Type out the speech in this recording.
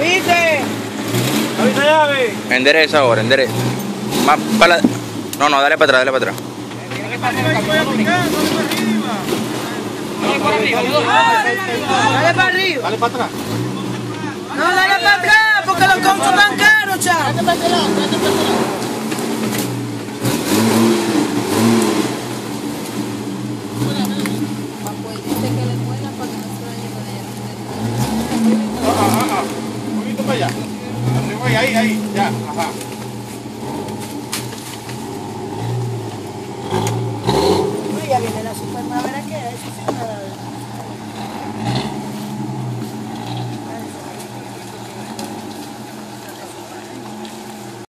¿Viste? ¿Avisa llave? Endereza ahora, endereza. Más para la... No, no, dale para atrás, dale para atrás. Dale para arriba. Dale para atrás. No, dale para atrás, porque los concos están caros, chavo. Ah, ah, ah. Un poquito ahí, ahí, ya, ajá. Uy, ya viene la supermavera que es, es una maravilla.